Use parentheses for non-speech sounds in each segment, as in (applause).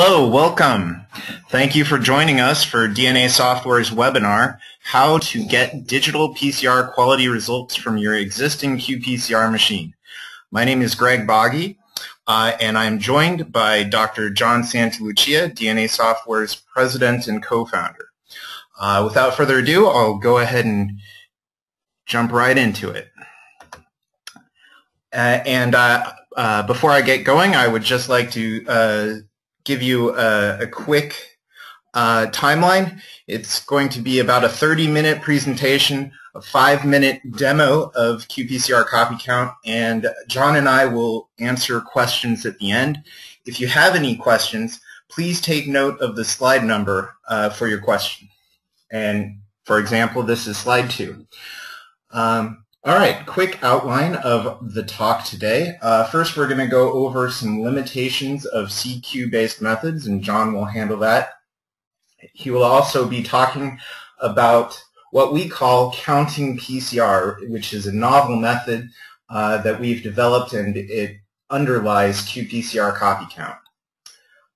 Hello, welcome. Thank you for joining us for DNA Software's webinar, How to Get Digital PCR Quality Results from Your Existing qPCR Machine. My name is Greg Boggy, uh, and I'm joined by Dr. John SantaLucia, DNA Software's president and co-founder. Uh, without further ado, I'll go ahead and jump right into it. Uh, and uh, uh, before I get going, I would just like to uh, give you a, a quick uh, timeline. It's going to be about a 30-minute presentation, a five-minute demo of qPCR copy count, and John and I will answer questions at the end. If you have any questions, please take note of the slide number uh, for your question. And for example, this is slide two. Um, all right, quick outline of the talk today. Uh, first, we're going to go over some limitations of CQ-based methods, and John will handle that. He will also be talking about what we call counting PCR, which is a novel method uh, that we've developed, and it underlies qPCR copy count.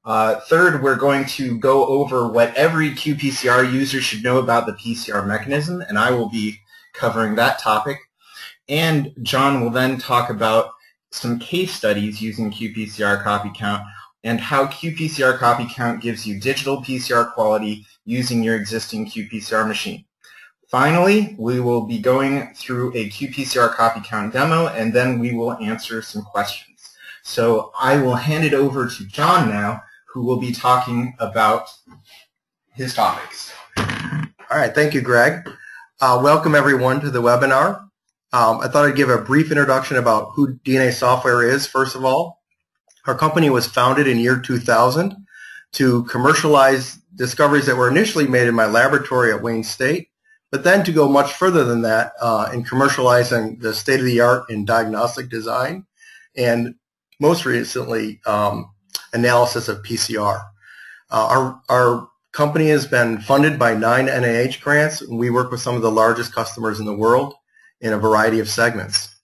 Uh, third, we're going to go over what every qPCR user should know about the PCR mechanism, and I will be covering that topic. And John will then talk about some case studies using qPCR copy count and how qPCR copy count gives you digital PCR quality using your existing qPCR machine. Finally, we will be going through a qPCR copy count demo and then we will answer some questions. So I will hand it over to John now who will be talking about his topics. All right, thank you, Greg. Uh, welcome everyone to the webinar. Um, I thought I'd give a brief introduction about who DNA Software is, first of all. Our company was founded in year 2000 to commercialize discoveries that were initially made in my laboratory at Wayne State, but then to go much further than that uh, in commercializing the state-of-the-art in diagnostic design and most recently um, analysis of PCR. Uh, our, our company has been funded by nine NIH grants. And we work with some of the largest customers in the world in a variety of segments.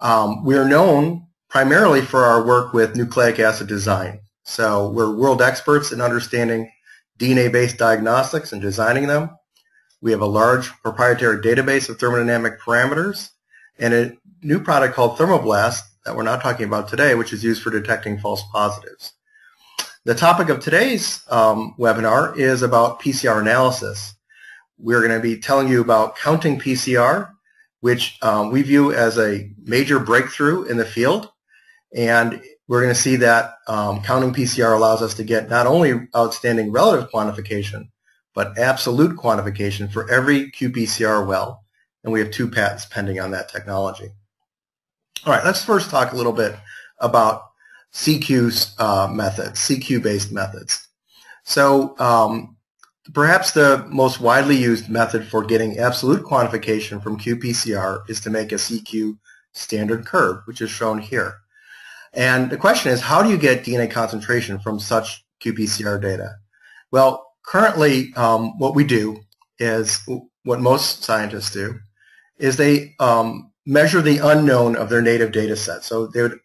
Um, we are known primarily for our work with nucleic acid design. So we're world experts in understanding DNA-based diagnostics and designing them. We have a large proprietary database of thermodynamic parameters and a new product called Thermoblast that we're not talking about today, which is used for detecting false positives. The topic of today's um, webinar is about PCR analysis. We're going to be telling you about counting PCR which um, we view as a major breakthrough in the field. And we're going to see that um, counting PCR allows us to get not only outstanding relative quantification, but absolute quantification for every qPCR well. And we have two patents pending on that technology. All right, let's first talk a little bit about CQ uh, methods, CQ-based methods. So um, Perhaps the most widely used method for getting absolute quantification from qPCR is to make a CQ standard curve, which is shown here. And the question is, how do you get DNA concentration from such qPCR data? Well, currently um, what we do is what most scientists do, is they um, measure the unknown of their native data set. So they would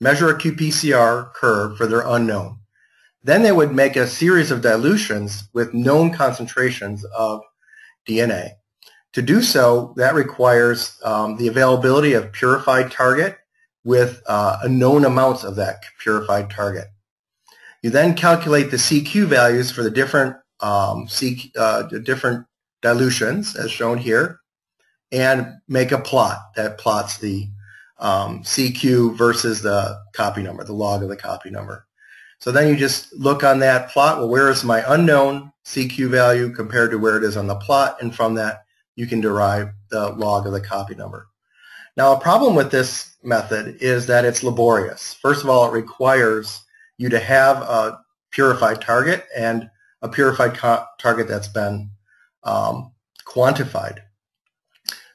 measure a qPCR curve for their unknown. Then they would make a series of dilutions with known concentrations of DNA. To do so, that requires um, the availability of purified target with uh, a known amounts of that purified target. You then calculate the CQ values for the different um, uh, different dilutions, as shown here, and make a plot that plots the um, CQ versus the copy number, the log of the copy number. So then you just look on that plot, well, where is my unknown CQ value compared to where it is on the plot, and from that you can derive the log of the copy number. Now a problem with this method is that it's laborious. First of all, it requires you to have a purified target and a purified target that's been um, quantified.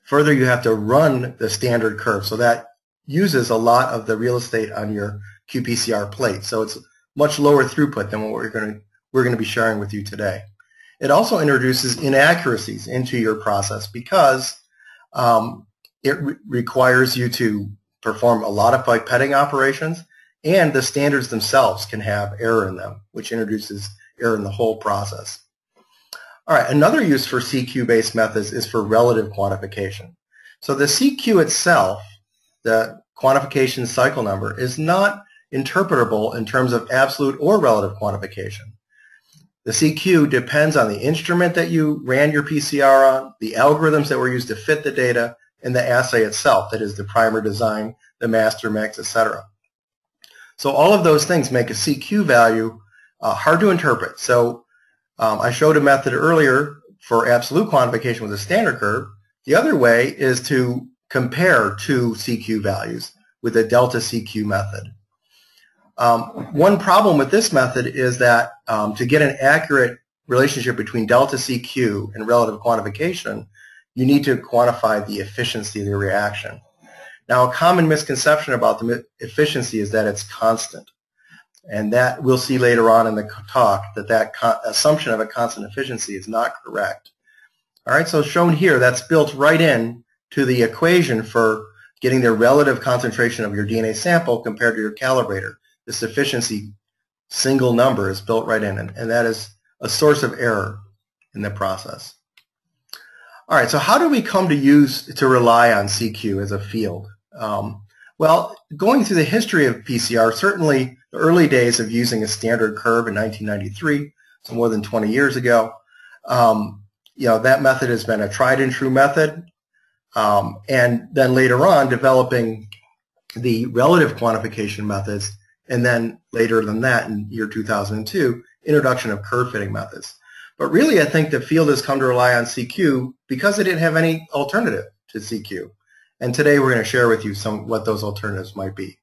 Further, you have to run the standard curve. So that uses a lot of the real estate on your qPCR plate. So it's much lower throughput than what we're going to, we're going to be sharing with you today. It also introduces inaccuracies into your process because um, it re requires you to perform a lot of pipetting operations and the standards themselves can have error in them, which introduces error in the whole process. All right, another use for CQ-based methods is for relative quantification. So the CQ itself, the quantification cycle number, is not interpretable in terms of absolute or relative quantification. The CQ depends on the instrument that you ran your PCR on, the algorithms that were used to fit the data, and the assay itself, that is the primer design, the master mix, etc. So all of those things make a CQ value uh, hard to interpret. So um, I showed a method earlier for absolute quantification with a standard curve. The other way is to compare two CQ values with a delta CQ method. Um, one problem with this method is that um, to get an accurate relationship between delta CQ and relative quantification, you need to quantify the efficiency of the reaction. Now, a common misconception about the efficiency is that it's constant. And that we'll see later on in the talk that that assumption of a constant efficiency is not correct. All right, so shown here, that's built right in to the equation for getting the relative concentration of your DNA sample compared to your calibrator. This efficiency single number is built right in, and, and that is a source of error in the process. All right, so how do we come to use, to rely on CQ as a field? Um, well, going through the history of PCR, certainly the early days of using a standard curve in 1993, so more than 20 years ago, um, you know, that method has been a tried and true method. Um, and then later on, developing the relative quantification methods, and then later than that, in year 2002, introduction of curve fitting methods. But really, I think the field has come to rely on CQ because it didn't have any alternative to CQ. And today we're going to share with you some what those alternatives might be.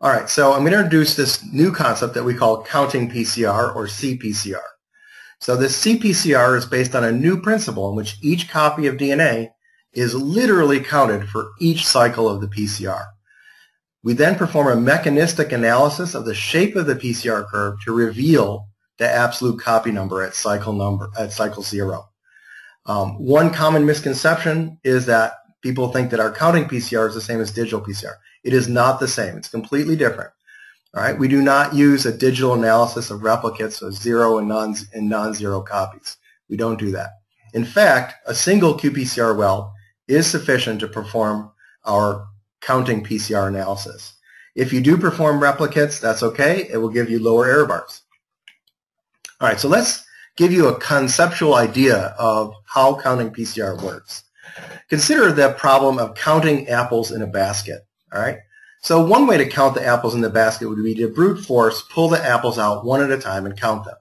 All right, so I'm going to introduce this new concept that we call counting PCR or CPCR. So this CPCR is based on a new principle in which each copy of DNA is literally counted for each cycle of the PCR. We then perform a mechanistic analysis of the shape of the PCR curve to reveal the absolute copy number at cycle number at cycle zero. Um, one common misconception is that people think that our counting PCR is the same as digital PCR. It is not the same. It's completely different. All right, we do not use a digital analysis of replicates of zero and non and non-zero copies. We don't do that. In fact, a single qPCR well is sufficient to perform our counting PCR analysis. If you do perform replicates, that's okay. It will give you lower error bars. All right, so let's give you a conceptual idea of how counting PCR works. Consider the problem of counting apples in a basket. All right. So one way to count the apples in the basket would be to brute force pull the apples out one at a time and count them.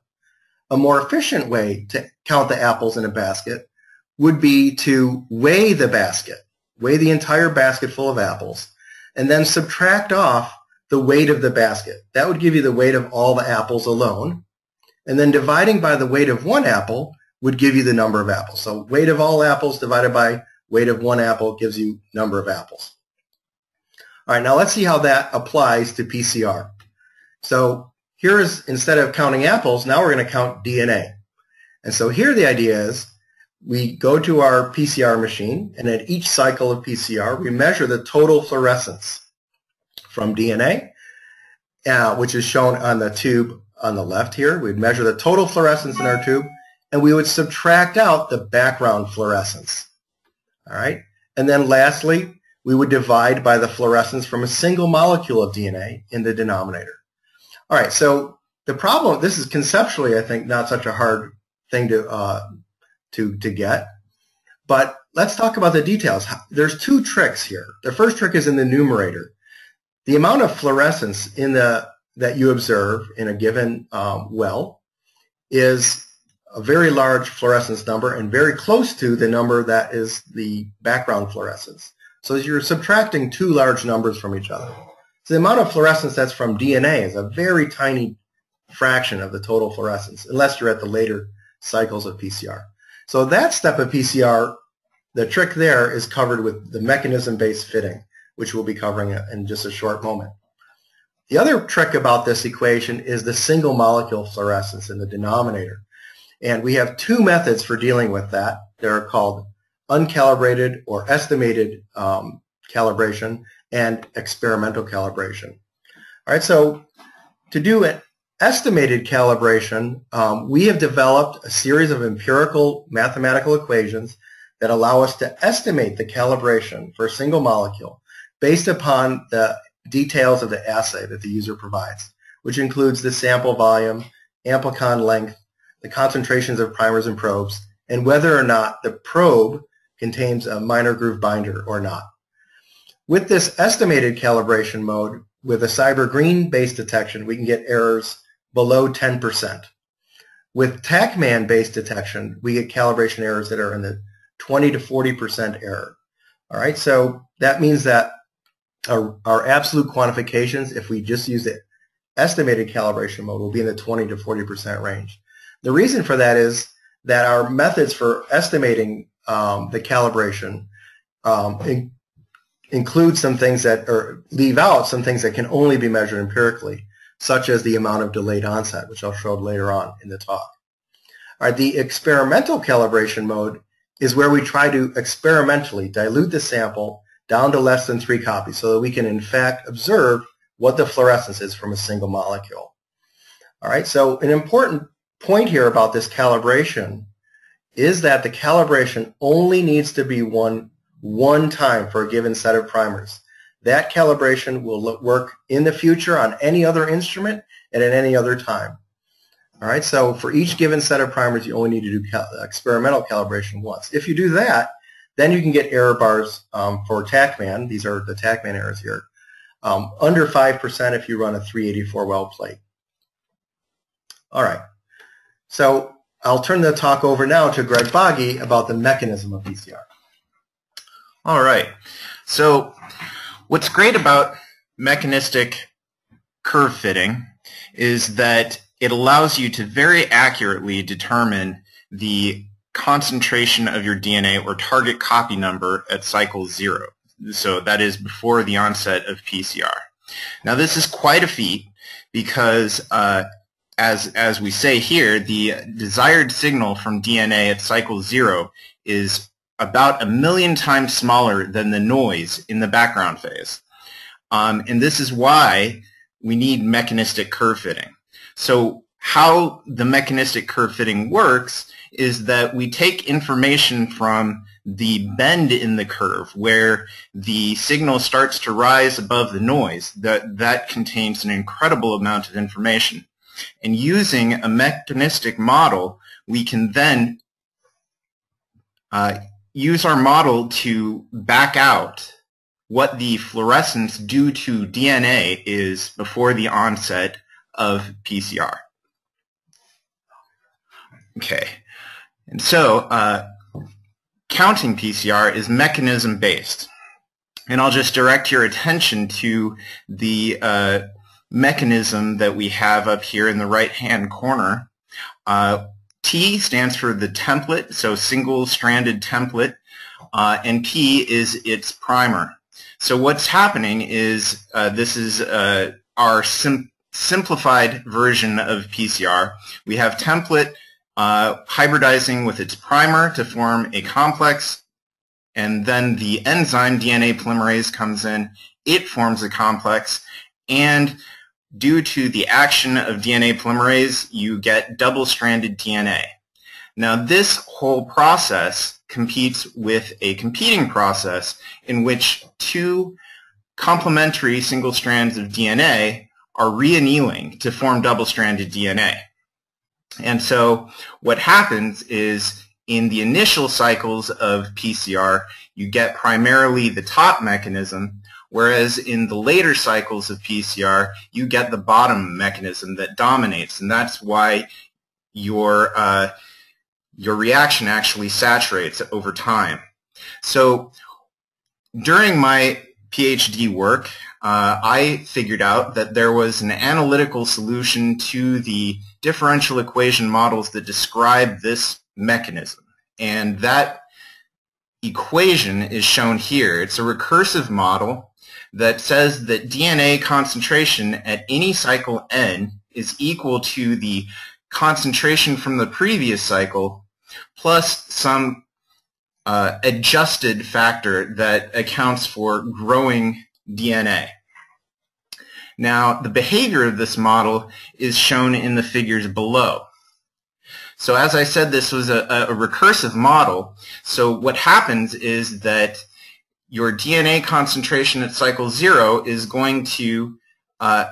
A more efficient way to count the apples in a basket would be to weigh the basket, weigh the entire basket full of apples, and then subtract off the weight of the basket. That would give you the weight of all the apples alone. And then dividing by the weight of one apple would give you the number of apples. So weight of all apples divided by weight of one apple gives you number of apples. All right, now let's see how that applies to PCR. So here is, instead of counting apples, now we're going to count DNA. And so here the idea is we go to our PCR machine, and at each cycle of PCR, we measure the total fluorescence from DNA, uh, which is shown on the tube on the left here. We'd measure the total fluorescence in our tube, and we would subtract out the background fluorescence. All right? And then lastly, we would divide by the fluorescence from a single molecule of DNA in the denominator. All right, so the problem, this is conceptually, I think, not such a hard thing to, uh, to, to get. But let's talk about the details. There's two tricks here. The first trick is in the numerator. The amount of fluorescence in the, that you observe in a given um, well is a very large fluorescence number and very close to the number that is the background fluorescence. So you're subtracting two large numbers from each other. So the amount of fluorescence that's from DNA is a very tiny fraction of the total fluorescence, unless you're at the later cycles of PCR. So that step of PCR, the trick there is covered with the mechanism-based fitting, which we'll be covering in just a short moment. The other trick about this equation is the single molecule fluorescence in the denominator. And we have two methods for dealing with that. They're called uncalibrated or estimated um, calibration and experimental calibration. All right, so to do an estimated calibration, um, we have developed a series of empirical mathematical equations that allow us to estimate the calibration for a single molecule based upon the details of the assay that the user provides, which includes the sample volume, amplicon length, the concentrations of primers and probes, and whether or not the probe contains a minor groove binder or not. With this estimated calibration mode, with a SYBR Green based detection, we can get errors below 10%. With TaqMan based detection, we get calibration errors that are in the 20 to 40% error. All right, so that means that our, our absolute quantifications, if we just use the estimated calibration mode, will be in the 20 to 40% range. The reason for that is that our methods for estimating um, the calibration um, in, include some things that, or leave out some things that can only be measured empirically, such as the amount of delayed onset, which I'll show later on in the talk. All right, the experimental calibration mode is where we try to experimentally dilute the sample down to less than three copies so that we can in fact observe what the fluorescence is from a single molecule. All right, so an important point here about this calibration is that the calibration only needs to be one, one time for a given set of primers. That calibration will work in the future on any other instrument and at any other time. All right, so for each given set of primers, you only need to do cal experimental calibration once. If you do that, then you can get error bars um, for TaqMan. These are the TaqMan errors here. Um, under 5% if you run a 384 well plate. All right. So I'll turn the talk over now to Greg Boggy about the mechanism of PCR. All right. So what's great about mechanistic curve fitting is that it allows you to very accurately determine the concentration of your DNA or target copy number at cycle zero. So that is before the onset of PCR. Now this is quite a feat because uh, as, as we say here, the desired signal from DNA at cycle zero is about a million times smaller than the noise in the background phase. Um, and this is why we need mechanistic curve fitting. So how the mechanistic curve fitting works is that we take information from the bend in the curve where the signal starts to rise above the noise that that contains an incredible amount of information and using a mechanistic model we can then uh, use our model to back out what the fluorescence due to DNA is before the onset of PCR. Okay, and so uh, counting PCR is mechanism based. And I'll just direct your attention to the uh, mechanism that we have up here in the right hand corner. Uh, T stands for the template, so single stranded template, uh, and P is its primer. So what's happening is uh, this is uh, our sim simplified version of PCR. We have template uh, hybridizing with its primer to form a complex, and then the enzyme DNA polymerase comes in, it forms a complex, and due to the action of DNA polymerase, you get double-stranded DNA. Now this whole process competes with a competing process in which two complementary single strands of DNA are reannealing to form double-stranded DNA. And so what happens is in the initial cycles of PCR, you get primarily the top mechanism, whereas in the later cycles of PCR, you get the bottom mechanism that dominates, and that's why your, uh, your reaction actually saturates over time. So during my PhD work, uh, I figured out that there was an analytical solution to the differential equation models that describe this mechanism. And that equation is shown here. It's a recursive model that says that DNA concentration at any cycle n is equal to the concentration from the previous cycle plus some uh, adjusted factor that accounts for growing DNA. Now, the behavior of this model is shown in the figures below. So as I said, this was a, a recursive model. So what happens is that your DNA concentration at cycle zero is going to uh,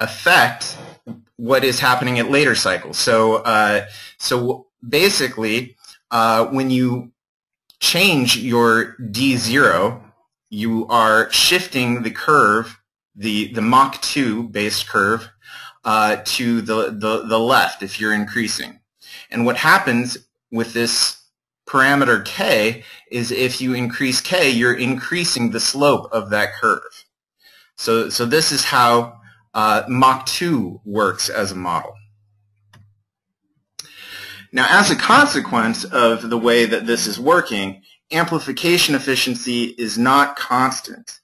affect what is happening at later cycles. So, uh, so basically, uh, when you change your D0, you are shifting the curve, the, the MAK2 based curve, uh, to the, the, the left if you're increasing. And what happens with this parameter k is if you increase k, you're increasing the slope of that curve. So, so this is how uh, MAK2 works as a model. Now, as a consequence of the way that this is working, amplification efficiency is not constant.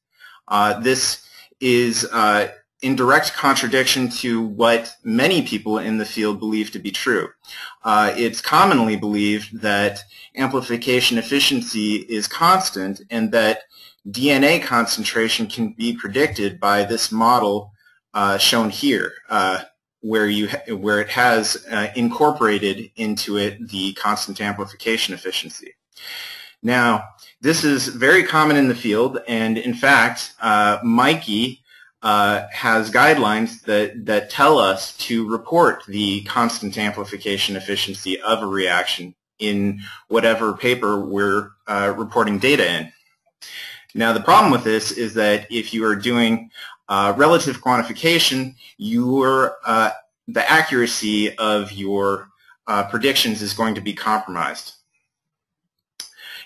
Uh, this is uh, in direct contradiction to what many people in the field believe to be true. Uh, it's commonly believed that amplification efficiency is constant and that DNA concentration can be predicted by this model uh, shown here, uh, where you where it has uh, incorporated into it the constant amplification efficiency. Now, this is very common in the field, and in fact, uh, MIQE uh, has guidelines that, that tell us to report the constant amplification efficiency of a reaction in whatever paper we're uh, reporting data in. Now the problem with this is that if you are doing uh, relative quantification, your, uh, the accuracy of your uh, predictions is going to be compromised.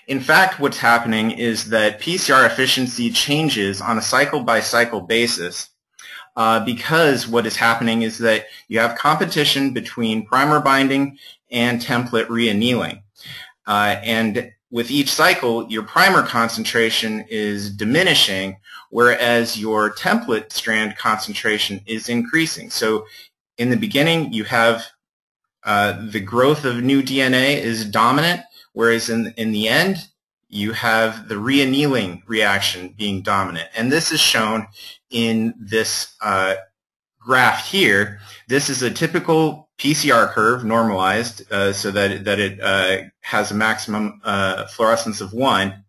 In fact, what's happening is that PCR efficiency changes on a cycle-by-cycle -cycle basis uh, because what is happening is that you have competition between primer binding and template reannealing. Uh, and with each cycle, your primer concentration is diminishing, whereas your template strand concentration is increasing. So in the beginning, you have uh, the growth of new DNA is dominant, whereas in, in the end, you have the reannealing reaction being dominant. And this is shown in this uh, graph here. This is a typical PCR curve normalized uh, so that, that it uh, has a maximum uh, fluorescence of 1.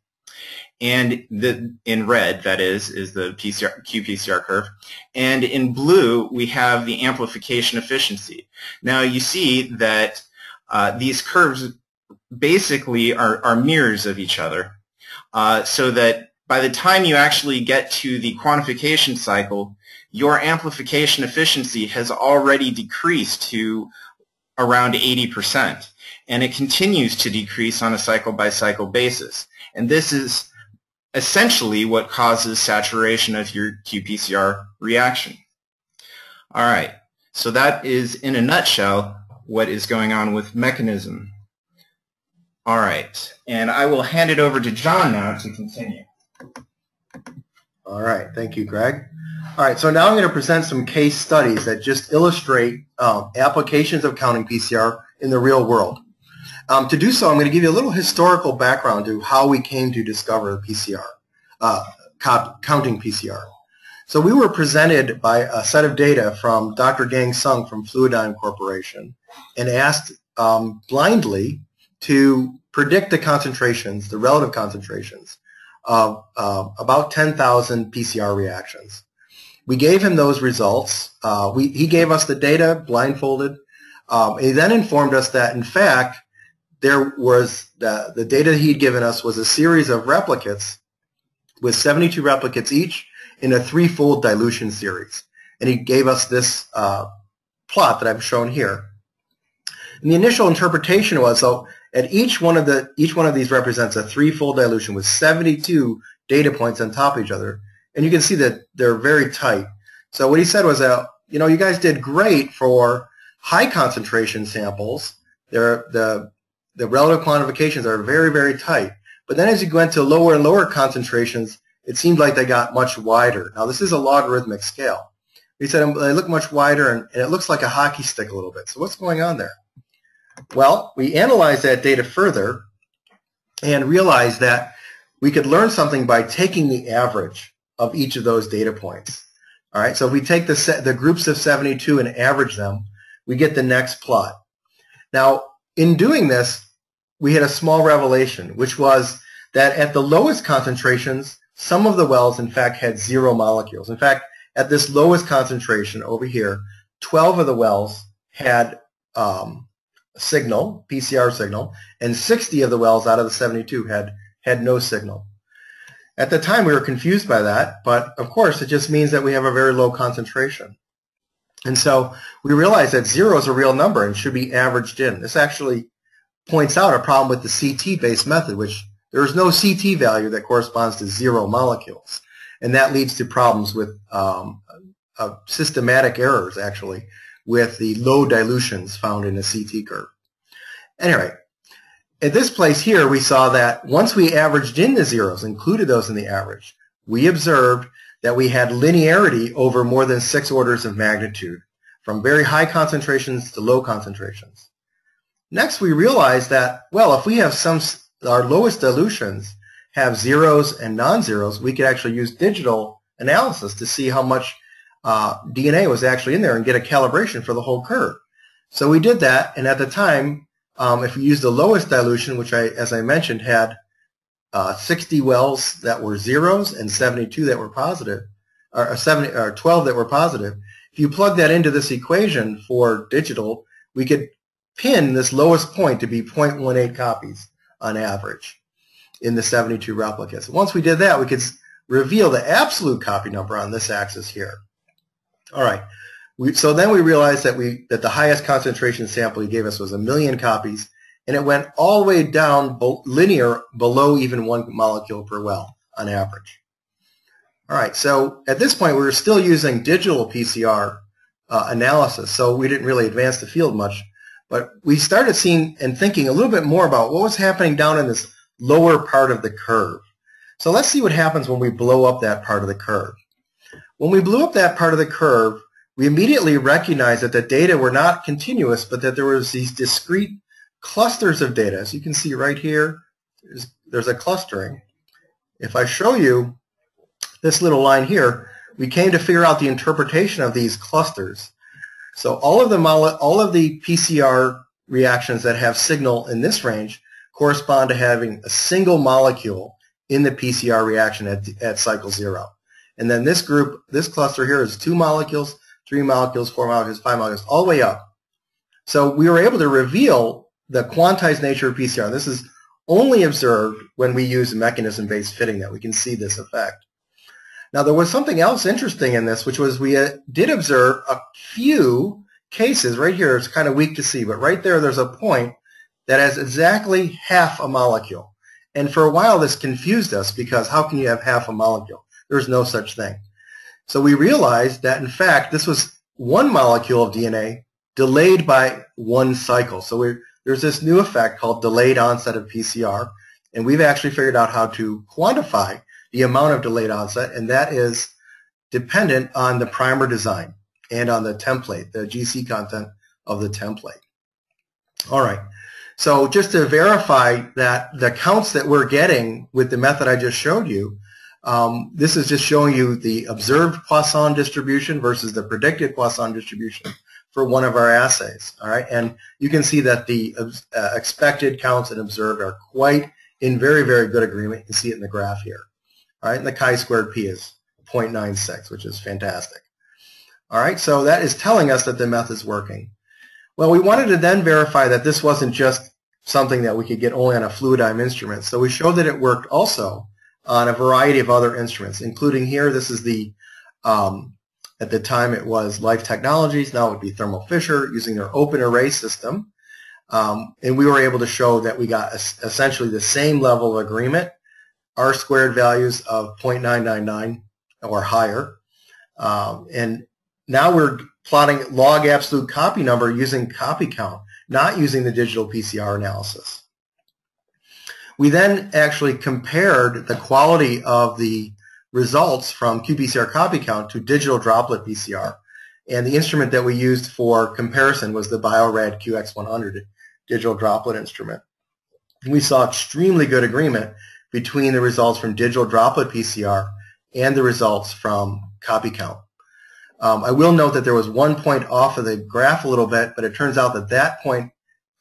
And the, in red, that is, is the PCR, qPCR curve. And in blue, we have the amplification efficiency. Now you see that uh, these curves basically are, are mirrors of each other uh, so that by the time you actually get to the quantification cycle, your amplification efficiency has already decreased to around 80%. And it continues to decrease on a cycle-by-cycle -cycle basis. And this is essentially what causes saturation of your qPCR reaction. All right, so that is in a nutshell what is going on with mechanism. All right, and I will hand it over to John now to continue. All right, thank you, Greg. All right, so now I'm going to present some case studies that just illustrate um, applications of counting PCR in the real world. Um, to do so, I'm going to give you a little historical background to how we came to discover PCR, uh, counting PCR. So we were presented by a set of data from Dr. Gang Sung from Fluidigm Corporation and asked um, blindly to predict the concentrations, the relative concentrations of uh, about 10,000 PCR reactions. We gave him those results. Uh, we, he gave us the data blindfolded. Um, he then informed us that, in fact, there was the, the data he'd given us was a series of replicates with 72 replicates each in a threefold dilution series. And he gave us this uh, plot that I've shown here. And the initial interpretation was, so at each one of the each one of these represents a threefold dilution with 72 data points on top of each other, and you can see that they're very tight. So what he said was that you know you guys did great for high concentration samples. The the relative quantifications are very very tight, but then as you went to lower and lower concentrations, it seemed like they got much wider. Now this is a logarithmic scale. He said they look much wider and, and it looks like a hockey stick a little bit. So what's going on there? Well, we analyzed that data further and realized that we could learn something by taking the average of each of those data points. All right, so if we take the, set, the groups of 72 and average them, we get the next plot. Now, in doing this, we had a small revelation, which was that at the lowest concentrations, some of the wells, in fact, had zero molecules. In fact, at this lowest concentration over here, 12 of the wells had um, signal, PCR signal, and 60 of the wells out of the 72 had, had no signal. At the time, we were confused by that, but of course, it just means that we have a very low concentration. And so we realized that zero is a real number and should be averaged in. This actually points out a problem with the CT-based method, which there is no CT value that corresponds to zero molecules. And that leads to problems with um, uh, systematic errors, actually, with the low dilutions found in the CT curve. Anyway, at this place here, we saw that once we averaged in the zeros, included those in the average, we observed that we had linearity over more than six orders of magnitude, from very high concentrations to low concentrations. Next, we realized that, well, if we have some, our lowest dilutions have zeros and non-zeros, we could actually use digital analysis to see how much uh, DNA was actually in there and get a calibration for the whole curve. So we did that, and at the time, um, if we used the lowest dilution, which I, as I mentioned, had uh, 60 wells that were zeros and 72 that were positive, or, 70, or 12 that were positive, if you plug that into this equation for digital, we could pin this lowest point to be 0.18 copies on average in the 72 replicates. Once we did that, we could reveal the absolute copy number on this axis here. All right. We, so then we realized that we that the highest concentration sample he gave us was a million copies, and it went all the way down linear below even one molecule per well on average. All right, so at this point we were still using digital PCR uh, analysis, so we didn't really advance the field much. But we started seeing and thinking a little bit more about what was happening down in this lower part of the curve. So let's see what happens when we blow up that part of the curve. When we blew up that part of the curve, we immediately recognized that the data were not continuous, but that there was these discrete clusters of data. As you can see right here, there's, there's a clustering. If I show you this little line here, we came to figure out the interpretation of these clusters. So all of the all of the PCR reactions that have signal in this range correspond to having a single molecule in the PCR reaction at, at cycle zero. And then this group, this cluster here is two molecules, three molecules, four molecules, five molecules, all the way up. So we were able to reveal the quantized nature of PCR. This is only observed when we use mechanism-based fitting that we can see this effect. Now there was something else interesting in this, which was we uh, did observe a few cases right here. It's kind of weak to see, but right there, there's a point that has exactly half a molecule. And for a while, this confused us because how can you have half a molecule? There's no such thing. So we realized that, in fact, this was one molecule of DNA delayed by one cycle. So there's this new effect called delayed onset of PCR, and we've actually figured out how to quantify the amount of delayed onset, and that is dependent on the primer design and on the template, the GC content of the template. All right. So just to verify that the counts that we're getting with the method I just showed you, um, this is just showing you the observed Poisson distribution versus the predicted Poisson distribution for one of our assays. All right, and you can see that the uh, expected counts and observed are quite in very, very good agreement. You can see it in the graph here. All right, and the chi-squared p is 0.96, which is fantastic. All right, so that is telling us that the method's working. Well, we wanted to then verify that this wasn't just something that we could get only on a Fluidigm instrument. So we showed that it worked also on a variety of other instruments, including here, this is the, um, at the time it was Life Technologies, now it would be Thermo Fisher using their open array system. Um, and we were able to show that we got essentially the same level of agreement R squared values of 0.999 or higher. Um, and now we're plotting log absolute copy number using copy count, not using the digital PCR analysis. We then actually compared the quality of the results from qPCR copy count to digital droplet PCR. And the instrument that we used for comparison was the Bio-Rad QX100 digital droplet instrument. And we saw extremely good agreement between the results from digital droplet PCR and the results from copy count. Um, I will note that there was one point off of the graph a little bit, but it turns out that that point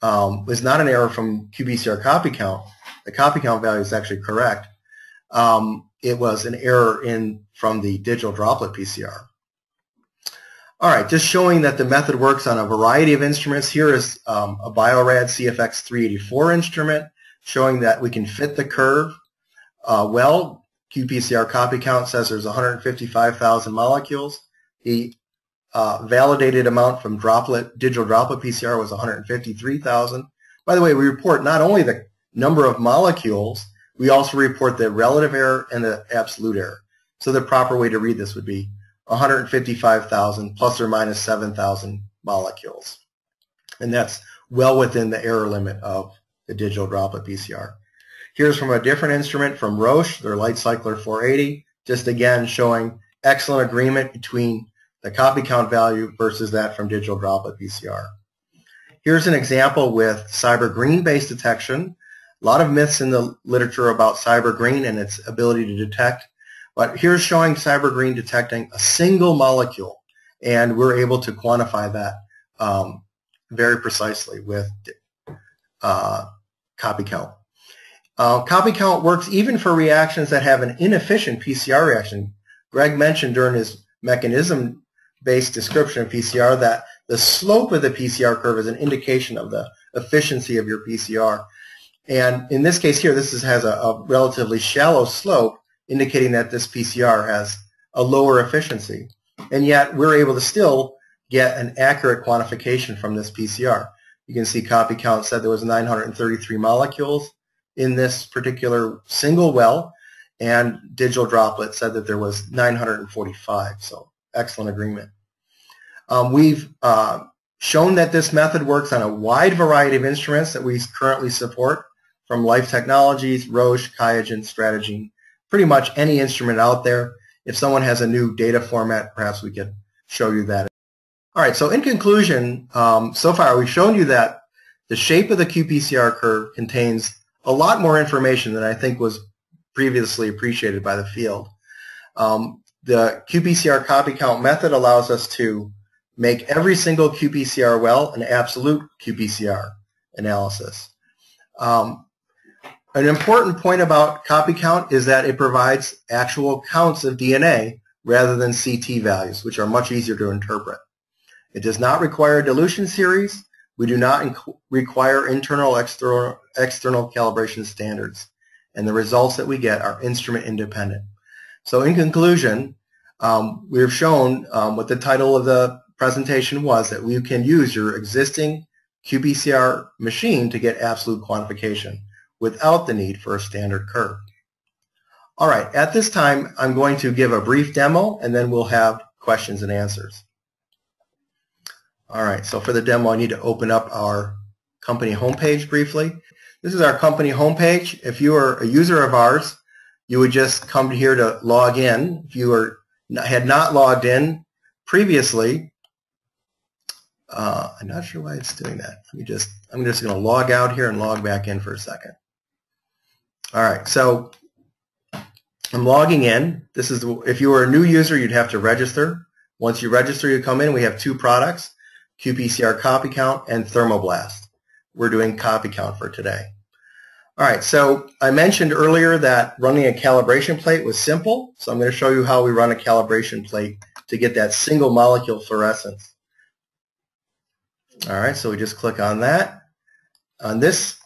um, was not an error from qPCR copy count. The copy count value is actually correct. Um, it was an error in from the digital droplet PCR. All right, just showing that the method works on a variety of instruments. Here is um, a Bio-Rad CFX 384 instrument showing that we can fit the curve uh, well. qPCR copy count says there's 155,000 molecules. The uh, validated amount from droplet digital droplet PCR was 153,000. By the way, we report not only the number of molecules, we also report the relative error and the absolute error. So the proper way to read this would be 155,000 plus or minus 7,000 molecules. And that's well within the error limit of the digital droplet PCR. Here's from a different instrument from Roche, their LightCycler 480, just again showing excellent agreement between the copy count value versus that from digital droplet PCR. Here's an example with SYBR Green based detection. A lot of myths in the literature about SYBR Green and its ability to detect but here's showing SYBR Green detecting a single molecule, and we're able to quantify that um, very precisely with uh, copy count. Uh, copy count works even for reactions that have an inefficient PCR reaction. Greg mentioned during his mechanism-based description of PCR that the slope of the PCR curve is an indication of the efficiency of your PCR. And in this case here, this is, has a, a relatively shallow slope, indicating that this PCR has a lower efficiency. And yet we're able to still get an accurate quantification from this PCR. You can see copy count said there was 933 molecules in this particular single well, and digital droplet said that there was 945. So excellent agreement. Um, we've uh, shown that this method works on a wide variety of instruments that we currently support, from Life Technologies, Roche, QIAGEN, Stratagene, pretty much any instrument out there. If someone has a new data format, perhaps we could show you that. All right, so in conclusion, um, so far we've shown you that the shape of the qPCR curve contains a lot more information than I think was previously appreciated by the field. Um, the qPCR copy count method allows us to make every single qPCR well an absolute qPCR analysis. Um, an important point about copy count is that it provides actual counts of DNA rather than CT values, which are much easier to interpret. It does not require dilution series. We do not require internal external, external calibration standards. And the results that we get are instrument independent. So in conclusion, um, we have shown um, what the title of the presentation was, that you can use your existing qPCR machine to get absolute quantification without the need for a standard curve. All right, at this time, I'm going to give a brief demo, and then we'll have questions and answers. All right, so for the demo, I need to open up our company homepage briefly. This is our company homepage. If you are a user of ours, you would just come here to log in. If you are, had not logged in previously, uh, I'm not sure why it's doing that. Let me just, I'm just going to log out here and log back in for a second. All right, so I'm logging in. This is if you were a new user, you'd have to register. Once you register, you come in. We have two products, qPCR copy count and thermoblast. We're doing copy count for today. All right, so I mentioned earlier that running a calibration plate was simple, so I'm going to show you how we run a calibration plate to get that single molecule fluorescence. All right, so we just click on that. On this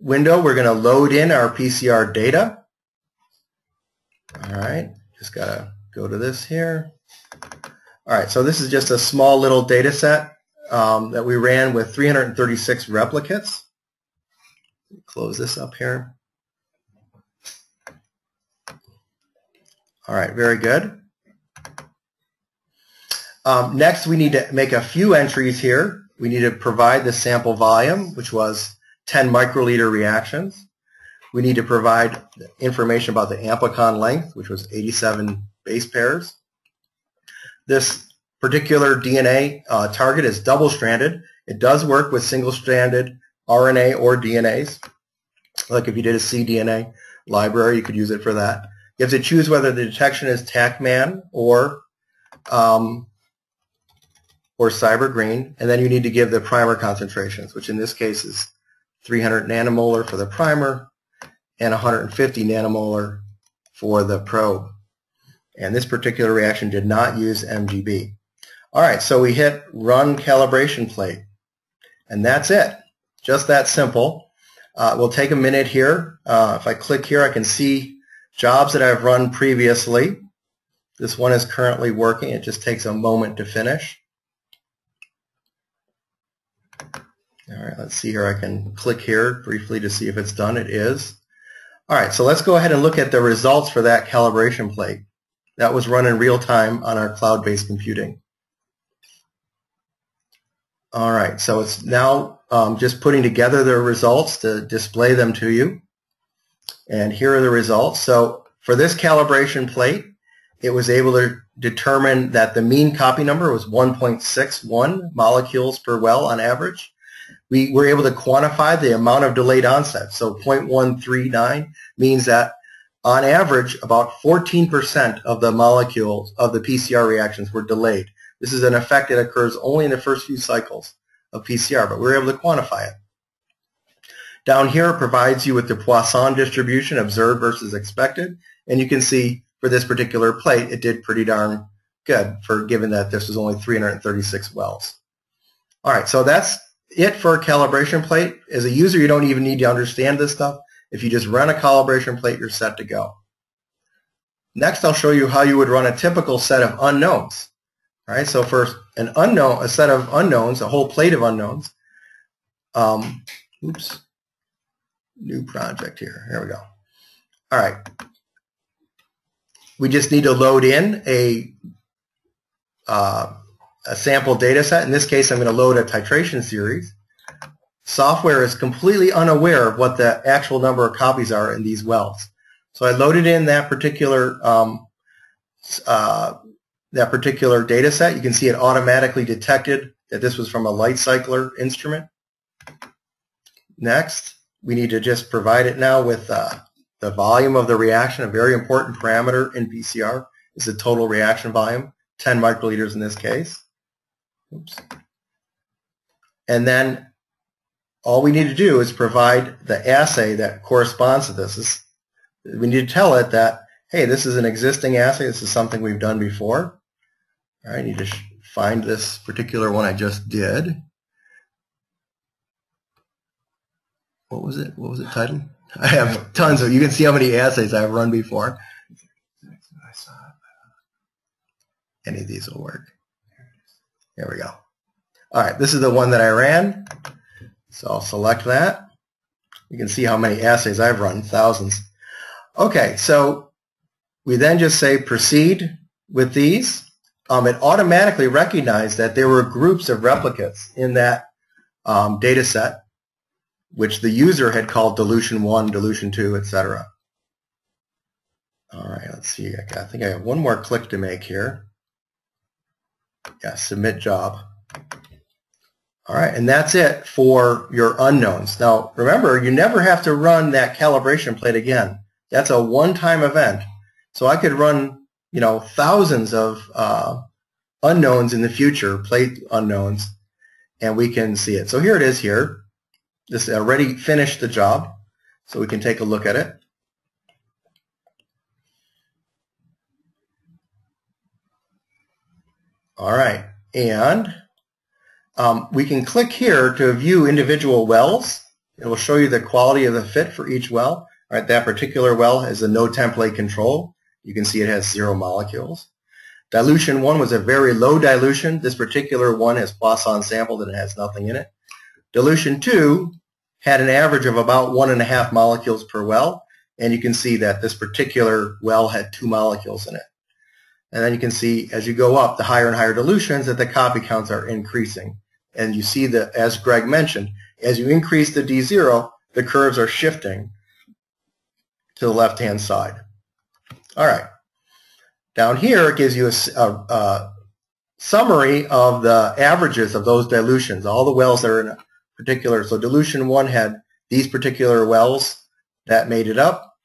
window, we're going to load in our PCR data. All right, just got to go to this here. All right, so this is just a small little data set um, that we ran with 336 replicates. Close this up here. All right, very good. Um, next, we need to make a few entries here. We need to provide the sample volume, which was 10 microliter reactions. We need to provide information about the amplicon length, which was 87 base pairs. This particular DNA uh, target is double-stranded. It does work with single-stranded RNA or DNAs. Like if you did a cDNA library, you could use it for that. You have to choose whether the detection is TaqMan or um, or SYBR Green, and then you need to give the primer concentrations, which in this case is 300 nanomolar for the primer and 150 nanomolar for the probe. And this particular reaction did not use MGB. All right, so we hit run calibration plate, and that's it. Just that simple. Uh, we'll take a minute here. Uh, if I click here, I can see jobs that I've run previously. This one is currently working. It just takes a moment to finish. All right, let's see here. I can click here briefly to see if it's done. It is. All right, so let's go ahead and look at the results for that calibration plate. That was run in real time on our cloud-based computing. All right, so it's now um, just putting together the results to display them to you. And here are the results. So for this calibration plate, it was able to determine that the mean copy number was 1.61 molecules per well on average we were able to quantify the amount of delayed onset. So 0.139 means that on average, about 14% of the molecules of the PCR reactions were delayed. This is an effect that occurs only in the first few cycles of PCR, but we were able to quantify it. Down here it provides you with the Poisson distribution, observed versus expected, and you can see for this particular plate, it did pretty darn good for given that this was only 336 wells. All right, so that's it for a calibration plate. As a user, you don't even need to understand this stuff. If you just run a calibration plate, you're set to go. Next, I'll show you how you would run a typical set of unknowns. All right, so for an unknown, a set of unknowns, a whole plate of unknowns. Um, oops, new project here. Here we go. All right. We just need to load in a uh, a sample data set. In this case, I'm going to load a titration series. Software is completely unaware of what the actual number of copies are in these wells. So I loaded in that particular um, uh, that particular data set. You can see it automatically detected that this was from a LightCycler instrument. Next, we need to just provide it now with uh, the volume of the reaction. A very important parameter in PCR is the total reaction volume, 10 microliters in this case. Oops. And then all we need to do is provide the assay that corresponds to this. this. We need to tell it that, hey, this is an existing assay. This is something we've done before. I need to find this particular one I just did. What was it? What was it titled? I have tons of, you can see how many assays I've run before. Any of these will work. There we go. All right, this is the one that I ran. So I'll select that. You can see how many assays I've run, thousands. Okay, so we then just say proceed with these. Um, it automatically recognized that there were groups of replicates in that um, data set, which the user had called dilution 1, dilution 2, etc. All right, let's see. I think I have one more click to make here. Yeah, submit job. All right, and that's it for your unknowns. Now, remember, you never have to run that calibration plate again. That's a one-time event. So I could run, you know, thousands of uh, unknowns in the future, plate unknowns, and we can see it. So here it is here. This already finished the job, so we can take a look at it. All right, and um, we can click here to view individual wells. It will show you the quality of the fit for each well. All right, that particular well has a no template control. You can see it has zero molecules. Dilution 1 was a very low dilution. This particular one has Poisson sampled and it has nothing in it. Dilution 2 had an average of about one and a half molecules per well, and you can see that this particular well had two molecules in it. And then you can see as you go up, the higher and higher dilutions, that the copy counts are increasing. And you see that, as Greg mentioned, as you increase the D0, the curves are shifting to the left-hand side. All right. Down here, it gives you a, a, a, summary of the averages of those dilutions, all the wells that are in particular. So dilution 1 had these particular wells that made it up.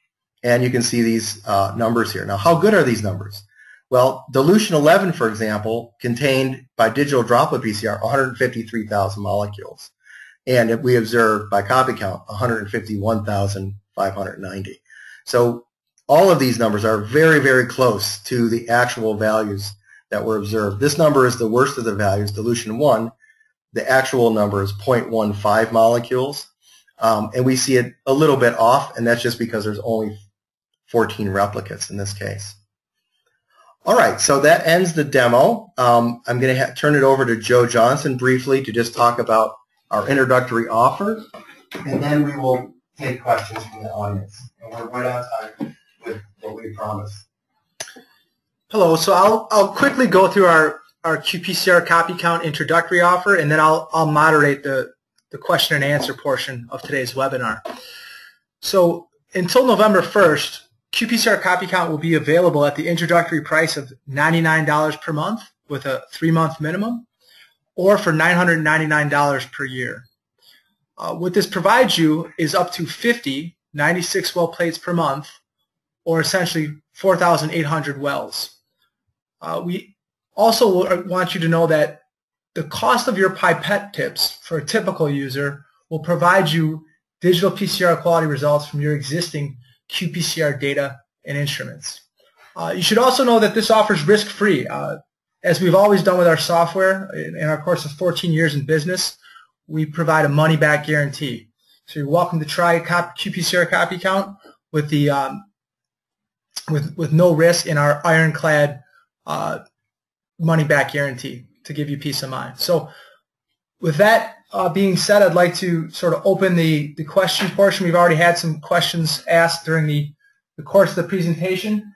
And you can see these uh, numbers here. Now, how good are these numbers? Well, dilution 11, for example, contained by digital droplet PCR 153,000 molecules. And we observed by CopyCount 151,590. So all of these numbers are very, very close to the actual values that were observed. This number is the worst of the values, dilution 1. The actual number is 0.15 molecules. Um, and we see it a little bit off, and that's just because there's only 14 replicates in this case. All right, so that ends the demo. Um, I'm going to turn it over to Joe Johnson briefly to just talk about our introductory offer, and then we will take questions from the audience. And we're right on time with what we promised. Hello, so I'll, I'll quickly go through our, our qPCR CopyCount introductory offer, and then I'll, I'll moderate the, the question and answer portion of today's webinar. So until November 1st, qPCR CopyCount will be available at the introductory price of $99 per month with a three-month minimum or for $999 per year. Uh, what this provides you is up to 50 96 well plates per month or essentially 4,800 wells. Uh, we also want you to know that the cost of your pipette tips for a typical user will provide you digital PCR quality results from your existing qPCR data and instruments. Uh, you should also know that this offers risk-free. Uh, as we've always done with our software, in our course of 14 years in business, we provide a money-back guarantee. So you're welcome to try a qPCR CopyCount with the um, with with no risk in our ironclad uh, money-back guarantee to give you peace of mind. So with that uh, being said, I'd like to sort of open the, the question portion. We've already had some questions asked during the, the course of the presentation.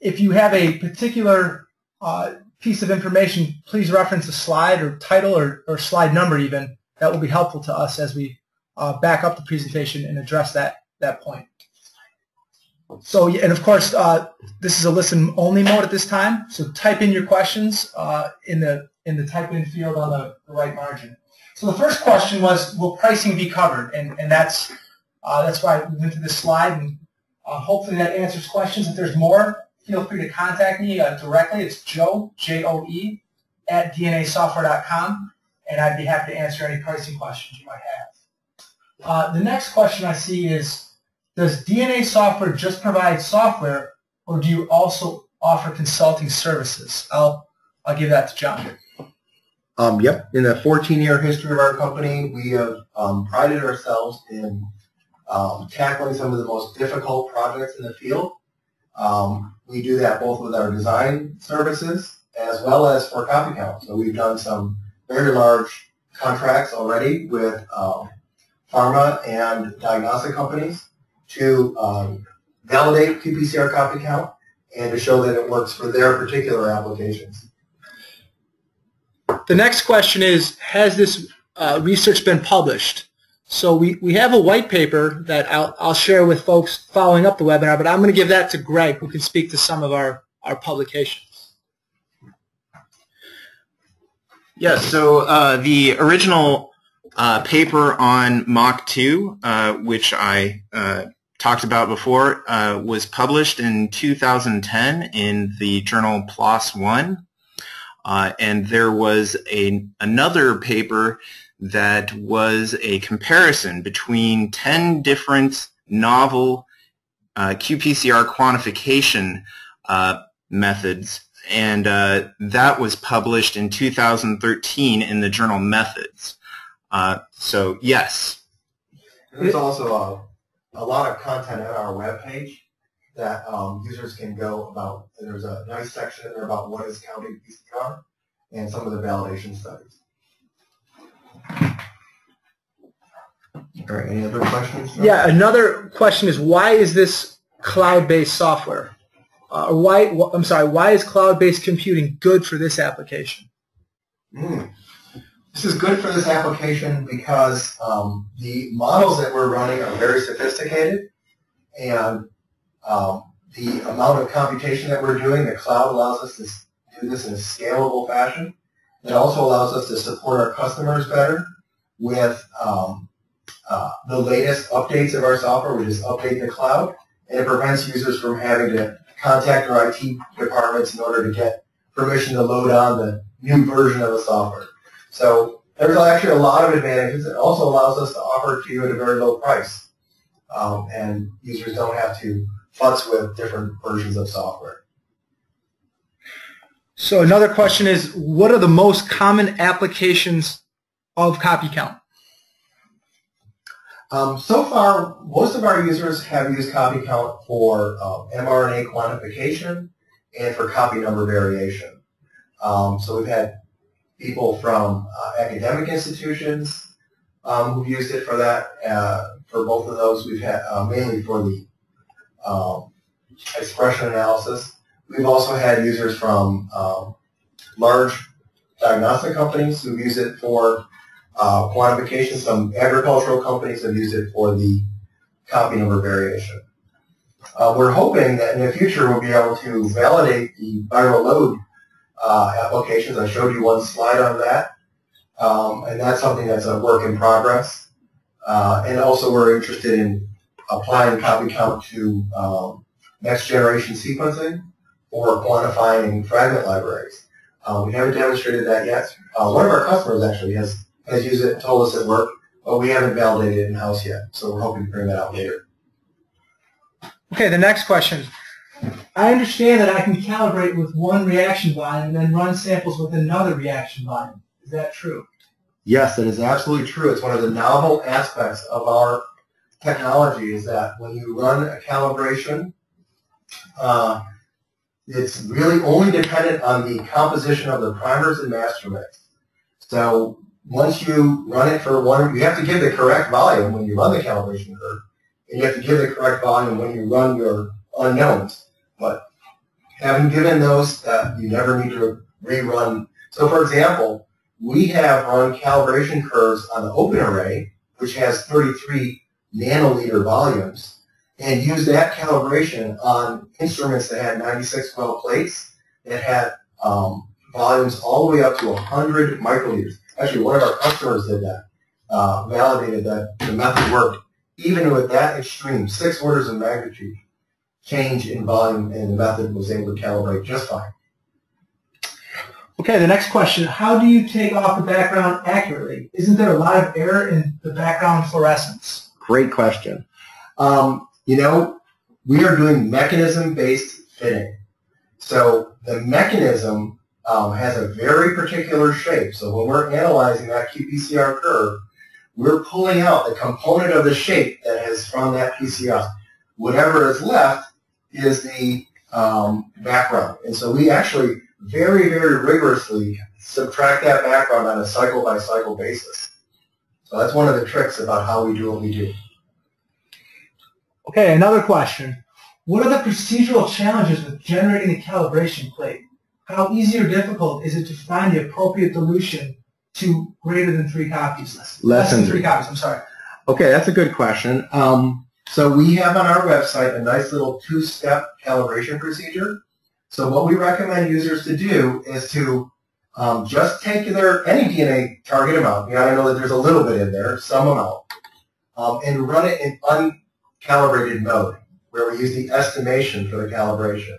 If you have a particular uh, piece of information, please reference a slide or title or, or slide number even. That will be helpful to us as we uh, back up the presentation and address that, that point. So, and of course, uh, this is a listen only mode at this time. So type in your questions uh, in the in the type in field on the, the right margin. So the first question was, will pricing be covered? And, and that's, uh, that's why we went to this slide. And uh, hopefully that answers questions. If there's more, feel free to contact me uh, directly. It's Joe, J-O-E, at dnasoftware.com. And I'd be happy to answer any pricing questions you might have. Uh, the next question I see is, does DNA software just provide software, or do you also offer consulting services? I'll, I'll give that to John. Um, yep. In the 14-year history of our company, we have um, prided ourselves in um, tackling some of the most difficult projects in the field. Um, we do that both with our design services as well as for CopyCount. So we've done some very large contracts already with um, pharma and diagnostic companies to um, validate qPCR CopyCount and to show that it works for their particular applications. The next question is, has this uh, research been published? So we, we have a white paper that I'll, I'll share with folks following up the webinar, but I'm going to give that to Greg, who can speak to some of our, our publications. Yes, so uh, the original uh, paper on MAK2, uh, which I uh, talked about before, uh, was published in 2010 in the journal PLOS One. Uh, and there was a, another paper that was a comparison between 10 different novel uh, qPCR quantification uh, methods, and uh, that was published in 2013 in the journal Methods. Uh, so, yes. There's also a, a lot of content on our webpage that um, users can go about. There's a nice section in there about what is counting PCR and some of the validation studies. All right, any other questions? Yeah, another question is why is this cloud-based software? Uh, why, wh I'm sorry, why is cloud-based computing good for this application? Mm. This is good for this application because um, the models that we're running are very sophisticated and um, the amount of computation that we're doing, the cloud allows us to do this in a scalable fashion. It also allows us to support our customers better with um, uh, the latest updates of our software. We just update the cloud, and it prevents users from having to contact their IT departments in order to get permission to load on the new version of the software. So there's actually a lot of advantages. It also allows us to offer to you at a very low price. Um, and users don't have to futz with different versions of software. So another question is, what are the most common applications of CopyCount? Um, so far, most of our users have used CopyCount for um, mRNA quantification and for copy number variation. Um, so we've had people from uh, academic institutions um, who've used it for that. Uh, for both of those, we've had uh, mainly for the um, expression analysis. We've also had users from um, large diagnostic companies who've used it for uh, quantification. Some agricultural companies have used it for the copy number variation. Uh, we're hoping that in the future we'll be able to validate the viral load uh, applications. I showed you one slide on that. Um, and that's something that's a work in progress. Uh, and also we're interested in applying CopyCount to um, next generation sequencing or quantifying fragment libraries. Uh, we haven't demonstrated that yet. Uh, one of our customers actually has, has used it and told us it worked, but we haven't validated it in-house yet. So we're hoping to bring that out later. Okay, the next question. I understand that I can calibrate with one reaction volume and then run samples with another reaction volume. Is that true? Yes, that is absolutely true. It's one of the novel aspects of our technology is that when you run a calibration, uh, it's really only dependent on the composition of the primers and master mix. So once you run it for one, you have to give the correct volume when you run the calibration curve, and you have to give the correct volume when you run your unknowns. But having given those, uh, you never need to rerun. So for example, we have run calibration curves on the open array, which has 33 nanoliter volumes, and used that calibration on instruments that had 96 well plates that had um, volumes all the way up to 100 microliters. Actually, one of our customers did that, uh, validated that the method worked, even with that extreme, six orders of magnitude change in volume, and the method was able to calibrate just fine. Okay, the next question. How do you take off the background accurately? Isn't there a lot of error in the background fluorescence? Great question. Um, you know, we are doing mechanism-based fitting. So the mechanism um, has a very particular shape. So when we're analyzing that qPCR curve, we're pulling out the component of the shape that is from that PCR. Whatever is left is the um, background. And so we actually very, very rigorously subtract that background on a cycle-by-cycle basis. So that's one of the tricks about how we do what we do. Okay, another question. What are the procedural challenges with generating a calibration plate? How easy or difficult is it to find the appropriate dilution to greater than three copies? Less, Less than than three copies, I'm sorry. Okay, that's a good question. Um, so we have on our website a nice little two-step calibration procedure. So what we recommend users to do is to um, just take their any DNA target amount. You know, I know that there's a little bit in there, some amount, um, and run it in uncalibrated mode, where we use the estimation for the calibration.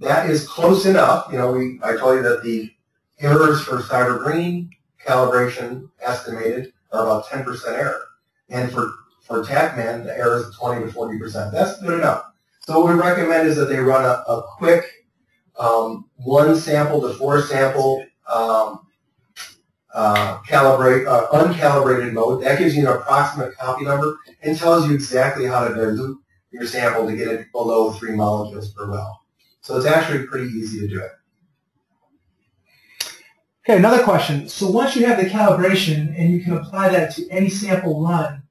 That is close enough. You know, we I told you that the errors for SYBR Green calibration estimated are about 10% error, and for for TaqMan, the error is 20 to 40%. That's good enough. So what we recommend is that they run a, a quick um, one sample to four sample um, uh, calibrate, uh, uncalibrated mode. That gives you an approximate copy number and tells you exactly how to dilute your sample to get it below three molecules per well. So it's actually pretty easy to do it. Okay, another question. So once you have the calibration and you can apply that to any sample run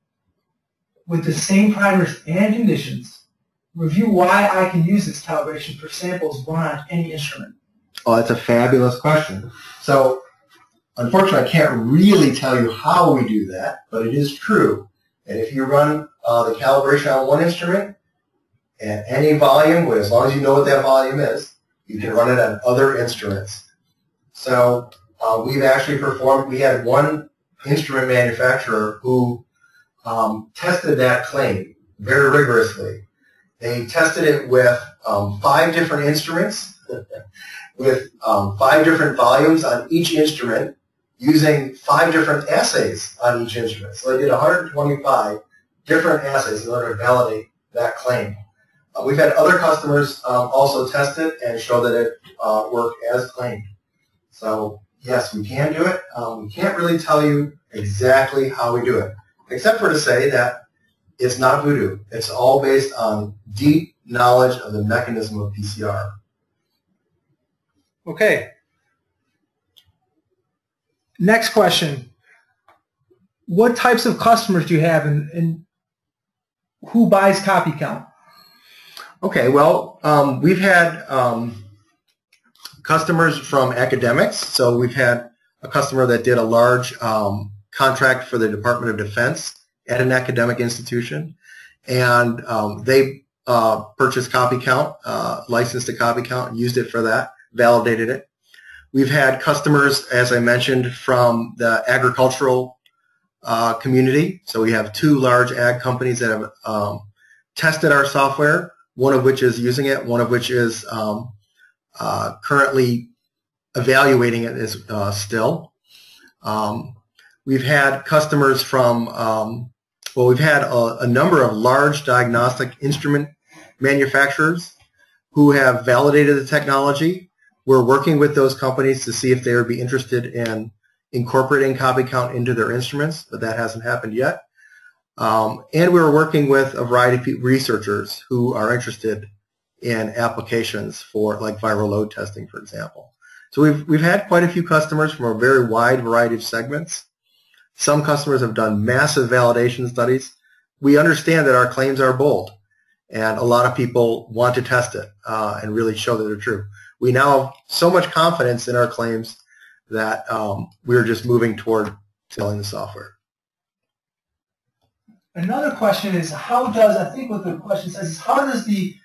with the same primers and conditions, review why I can use this calibration for samples run on any instrument. Oh, that's a fabulous question. So, unfortunately, I can't really tell you how we do that, but it is true that if you run uh, the calibration on one instrument at any volume, as long as you know what that volume is, you can run it on other instruments. So, uh, we've actually performed, we had one instrument manufacturer who um, tested that claim very rigorously They tested it with um, five different instruments, (laughs) with um, five different volumes on each instrument, using five different assays on each instrument. So they did 125 different assays in order to validate that claim. Uh, we've had other customers um, also test it and show that it uh, worked as claimed. So yes, we can do it. Um, we can't really tell you exactly how we do it, except for to say that it's not voodoo. It's all based on deep knowledge of the mechanism of PCR. Okay. Next question. What types of customers do you have and, and who buys CopyCount? Okay, well, um, we've had um, customers from academics. So we've had a customer that did a large um, contract for the Department of Defense at an academic institution, and um, they uh, purchased CopyCount, uh, licensed a CopyCount, and used it for that, validated it. We've had customers, as I mentioned, from the agricultural uh, community. So we have two large ag companies that have um, tested our software, one of which is using it, one of which is um, uh, currently evaluating it as, uh, still. Um, we've had customers from, um, well, we've had a, a, number of large diagnostic instrument manufacturers who have validated the technology. We're working with those companies to see if they would be interested in incorporating CopyCount into their instruments, but that hasn't happened yet. Um, and we're working with a variety of researchers who are interested in applications for like viral load testing, for example. So we've, we've had quite a few customers from a very wide variety of segments. Some customers have done massive validation studies. We understand that our claims are bold, and a lot of people want to test it uh, and really show that they're true. We now have so much confidence in our claims that um, we're just moving toward selling the software. Another question is how does, I think what the question says is how does the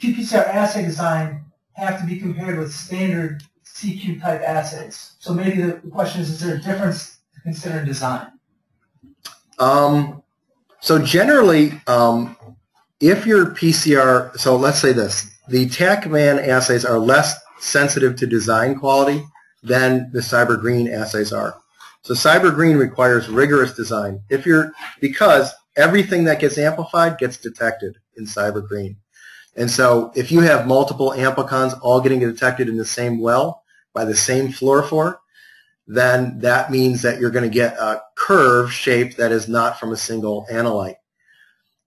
qPCR assay design have to be compared with standard CQ type assays? So maybe the question is, is there a difference to consider in design? Um, so generally, um, if your PCR, so let's say this, the TaqMan assays are less sensitive to design quality than the SYBR Green assays are. So SYBR Green requires rigorous design. If you're, because everything that gets amplified gets detected in SYBR Green. And so if you have multiple amplicons all getting detected in the same well by the same fluorophore, then that means that you're going to get a curve shape that is not from a single analyte.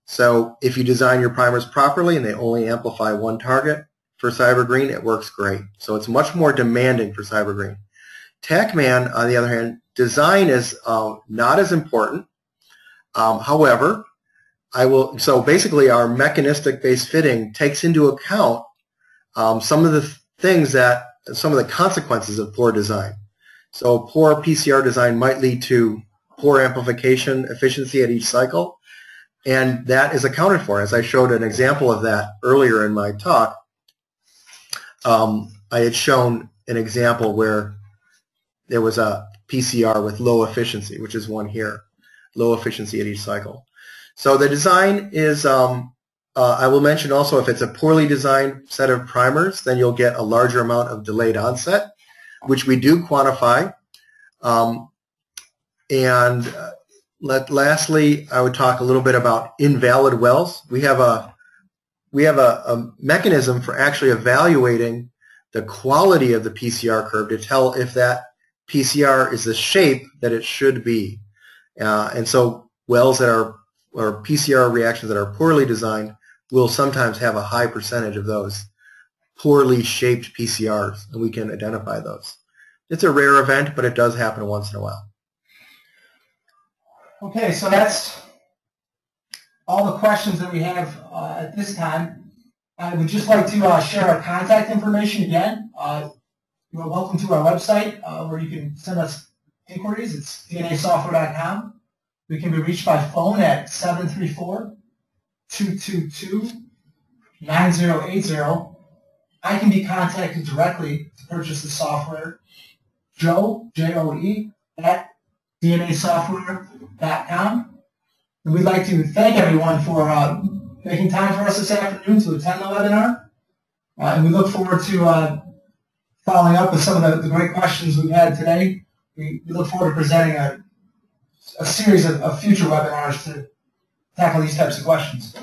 So if you design your primers properly and they only amplify one target for SYBR Green, it works great. So it's much more demanding for SYBR Green. TaqMan, on the other hand, design is um, not as important. Um, however, I will, so basically our mechanistic-based fitting takes into account um, some of the things that, some of the consequences of poor design. So poor PCR design might lead to poor amplification efficiency at each cycle, and that is accounted for. As I showed an example of that earlier in my talk, um, I had shown an example where there was a PCR with low efficiency, which is one here, low efficiency at each cycle. So the design is, um, uh, I will mention also if it's a poorly designed set of primers, then you'll get a larger amount of delayed onset, which we do quantify. Um, and uh, let, lastly, I would talk a little bit about invalid wells. We have a we have a, a mechanism for actually evaluating the quality of the PCR curve to tell if that PCR is the shape that it should be. Uh, and so wells that are or PCR reactions that are poorly designed will sometimes have a high percentage of those poorly shaped PCRs, and we can identify those. It's a rare event, but it does happen once in a while. Okay, so that's all the questions that we have uh, at this time. I would just like to uh, share our contact information again. Uh, you are welcome to our website uh, where you can send us inquiries. It's dnasoftware.com. We can be reached by phone at 734-222-9080. I can be contacted directly to purchase the software. Joe, J-O-E, at dnasoftware.com. And we'd like to thank everyone for uh, making time for us this afternoon to attend the webinar. Uh, and we look forward to uh, following up with some of the, the great questions we've had today. We, we look forward to presenting a, a series of, of future webinars to tackle these types of questions.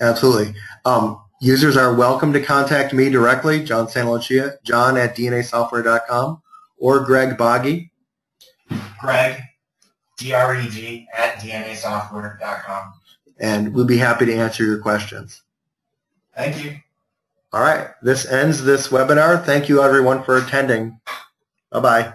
Absolutely. Um, users are welcome to contact me directly, John SantaLucia, john at dnasoftware.com, or Greg Boggy. Greg, G-R-E-G, at dnasoftware.com. And we'll be happy to answer your questions. Thank you. All right. This ends this webinar. Thank you, everyone, for attending. Bye-bye.